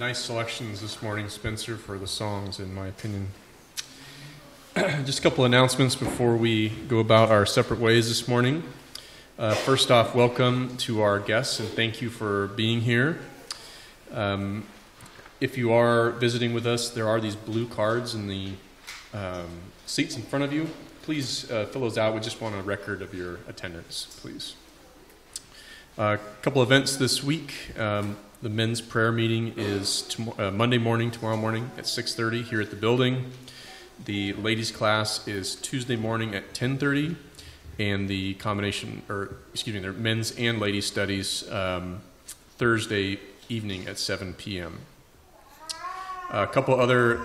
nice selections this morning, Spencer, for the songs, in my opinion. Just a couple announcements before we go about our separate ways this morning. Uh, first off, welcome to our guests and thank you for being here. Um, if you are visiting with us, there are these blue cards in the um, seats in front of you. Please uh, fill those out. We just want a record of your attendance, please. A couple events this week. Um, the men's prayer meeting is tom- uh, Monday morning, tomorrow morning at 6:30 here at the building. The ladies' class is Tuesday morning at 10:30, and the combination, or excuse me, the men's and ladies' studies um, Thursday evening at 7 p.m. A couple other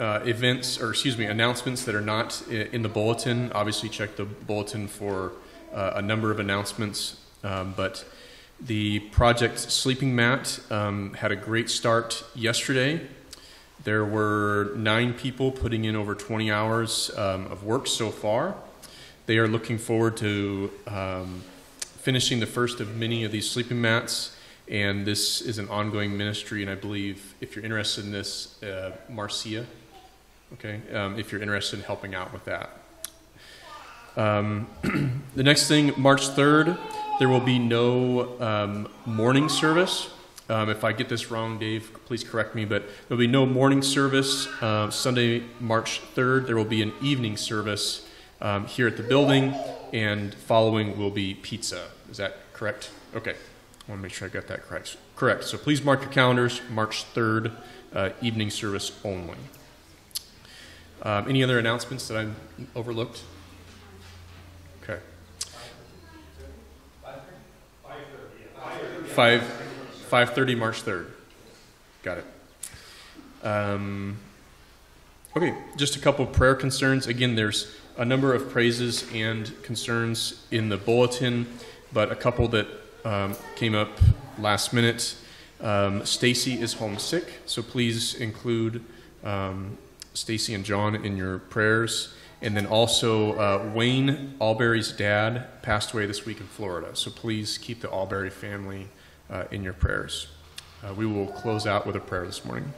uh, events, or excuse me, announcements that are not in the bulletin. Obviously, check the bulletin for uh, a number of announcements, um, but the project Sleeping Mat um, had a great start yesterday. There were nine people putting in over 20 hours um, of work so far. They are looking forward to um, finishing the first of many of these sleeping mats, and this is an ongoing ministry. And I believe if you're interested in this, uh, Marcia, okay, um, if you're interested in helping out with that. Um, the next thing, March 3rd, there will be no um, morning service. Um, if I get this wrong, Dave, please correct me, but there will be no morning service uh, Sunday, March 3rd. There will be an evening service um, here at the building, and following will be pizza. Is that correct? Okay. I want to make sure I got that correct. Correct. So please mark your calendars, March 3rd, uh, evening service only. Um, any other announcements that I've overlooked? Five, five thirty, March third. Got it. Um, okay, just a couple prayer concerns. Again, there's a number of praises and concerns in the bulletin, but a couple that um, came up last minute. Um, Stacy is homesick, so please include um, Stacy and John in your prayers. And then also, uh, Wayne Alberry's dad passed away this week in Florida, so please keep the Alberry family in your prayers. Uh, we will close out with a prayer this morning.